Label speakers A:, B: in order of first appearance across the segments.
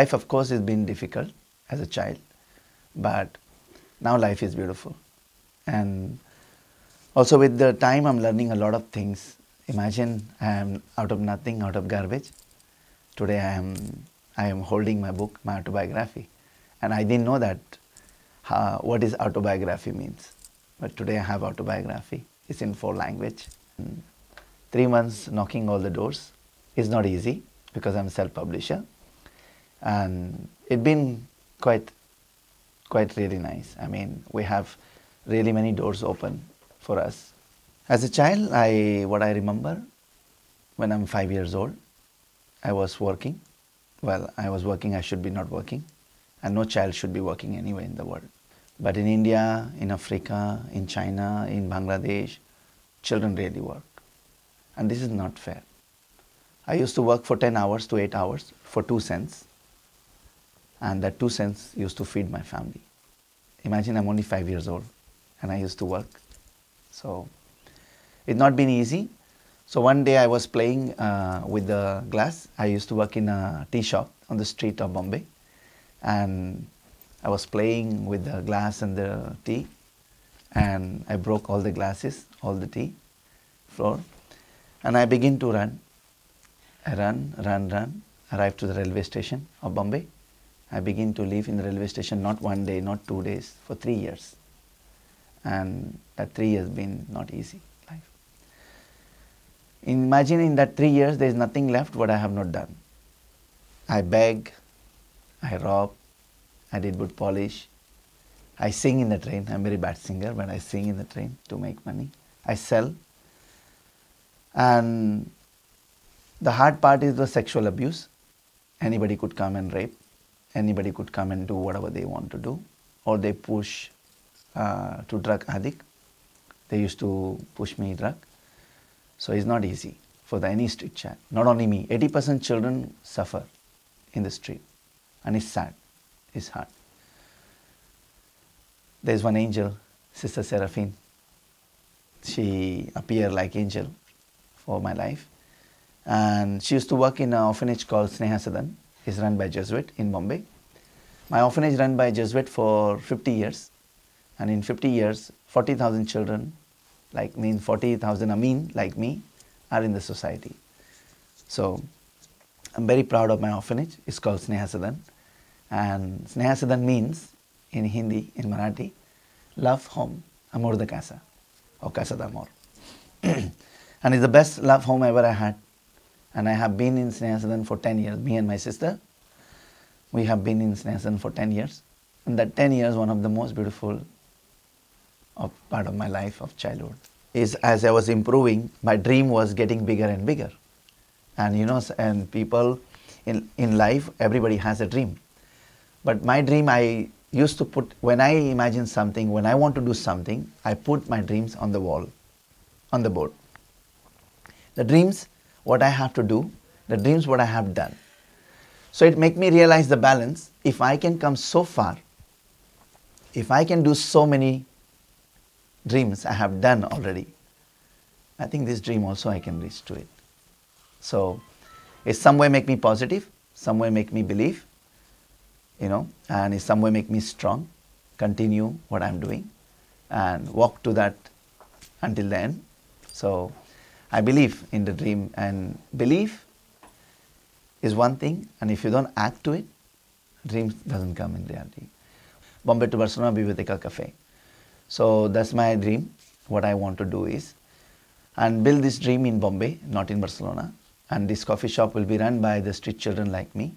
A: life, of course, has been difficult as a child, but now life is beautiful. And also, with the time, I'm learning a lot of things. Imagine I am out of nothing, out of garbage. Today, I am, I am holding my book, my autobiography. And I didn't know that uh, what is autobiography means. But today, I have autobiography. It's in four language. Three months knocking all the doors is not easy because I'm self-publisher, Um, and it's been quite, quite really nice. I mean, we have really many doors open for us. As a child, I what I remember when I'm five years old, I was working. Well, I was working. I should be not working, and no child should be working anywhere in the world. But in India, in Africa, in China, in Bangladesh, children really work, and this is not fair. I used to work for 10 hours to 8 hours for 2 cents, and that 2 cents used to feed my family. Imagine I'm only 5 years old and I used to work. So it's not been easy. So one day I was playing uh, with the glass. I used to work in a tea shop on the street of Bombay, and I was playing with the glass and the tea, and I broke all the glasses, all the tea floor, and I begin to run. I run, run, run, arrive to the railway station of Bombay. I begin to live in the railway station not one day, not two days, for three years. And that three years been not easy life. Imagine in that three years there is nothing left what I have not done. I beg, I rob, I did boot polish, I sing in the train. I'm a very bad singer, but I sing in the train to make money. I sell. And the hard part is the sexual abuse. Anybody could come and rape. Anybody could come and do whatever they want to do. Or they push uh, to drug addict. They used to push me drug. So it's not easy for the any street child. Not only me. 80% children suffer in the street. And it's sad. It's hard. There's one angel, Sister Seraphine. She appeared like angel for my life. And she used to work in an orphanage called Sneha Sadan. It's run by Jesuit in Bombay. My orphanage run by Jesuit for 50 years. And in 50 years, 40,000 children like me, 40,000 Amin like me are in the society. So I'm very proud of my orphanage. It's called Sneha Sadan. And Sneha Sadan means in Hindi, in Marathi, love home, amor de casa, or casa de amor. and it's the best love home ever I had. And I have been in Sneha Sadan for 10 years, me and my sister. We have been in Sneha Sadan for 10 years. And that 10 years, one of the most beautiful of part of my life of childhood is as I was improving, my dream was getting bigger and bigger. And you know, and people in, in life, everybody has a dream. But my dream, I used to put, when I imagine something, when I want to do something, I put my dreams on the wall, on the board. The dreams, what I have to do, the dreams, what I have done. So it make me realize the balance. If I can come so far, if I can do so many dreams I have done already, I think this dream also I can reach to it. So it some way make me positive, some way make me believe, you know, and in some way make me strong, continue what I'm doing and walk to that until the end. So I believe in the dream and belief is one thing and if you don't act to it, dreams doesn't come in reality. Bombay to Barcelona Biblioteca Cafe. So that's my dream. What I want to do is and build this dream in Bombay, not in Barcelona. And this coffee shop will be run by the street children like me.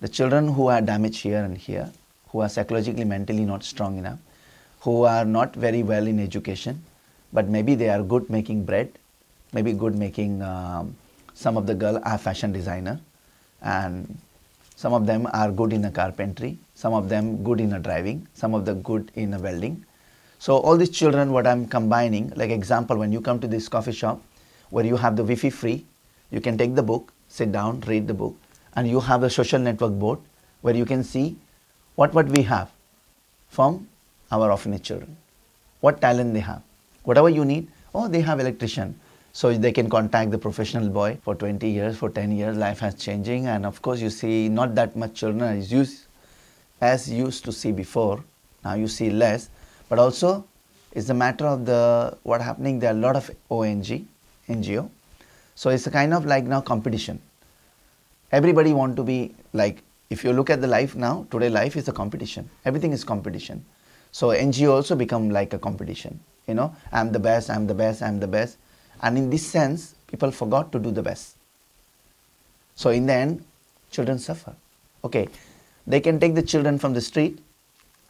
A: The children who are damaged here and here, who are psychologically, mentally not strong enough, who are not very well in education, but maybe they are good making bread, maybe good making um, some of the girl are fashion designer and some of them are good in the carpentry, some of them good in the driving, some of them good in the welding. So all these children, what I'm combining, like example, when you come to this coffee shop where you have the Wi-Fi free, you can take the book, sit down, read the book, and you have a social network board where you can see what what we have from our orphanage children, what talent they have, whatever you need. Oh, they have electrician. So they can contact the professional boy for 20 years, for 10 years, life has changing. And of course, you see not that much children as used, as used to see before. Now you see less. But also, it's a matter of the what happening. There are a lot of ONG, NGO. So it's a kind of like now competition. Everybody want to be like, if you look at the life now, today life is a competition. Everything is competition. So NGO also become like a competition. You know, I'm the best, I'm the best, I'm the best. And in this sense, people forgot to do the best. So in the end, children suffer. Okay, they can take the children from the street,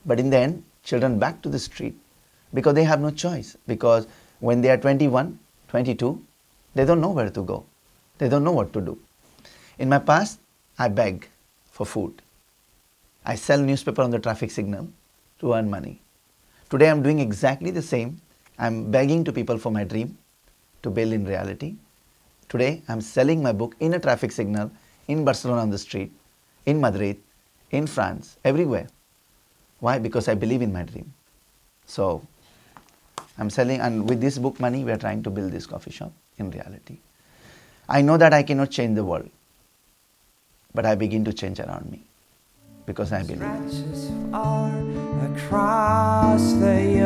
A: but in the end, children back to the street because they have no choice. Because when they are 21, 22, they don't know where to go. They don't know what to do. In my past, I beg for food. I sell newspaper on the traffic signal to earn money. Today I'm doing exactly the same. I'm begging to people for my dream to build in reality. Today I'm selling my book in a traffic signal in Barcelona on the street, in Madrid, in France, everywhere. Why? Because I believe in my dream. So I'm selling, and with this book money, we are trying to build this coffee shop in reality. I know that I cannot change the world, but I begin to change around me because I believe.
B: Across the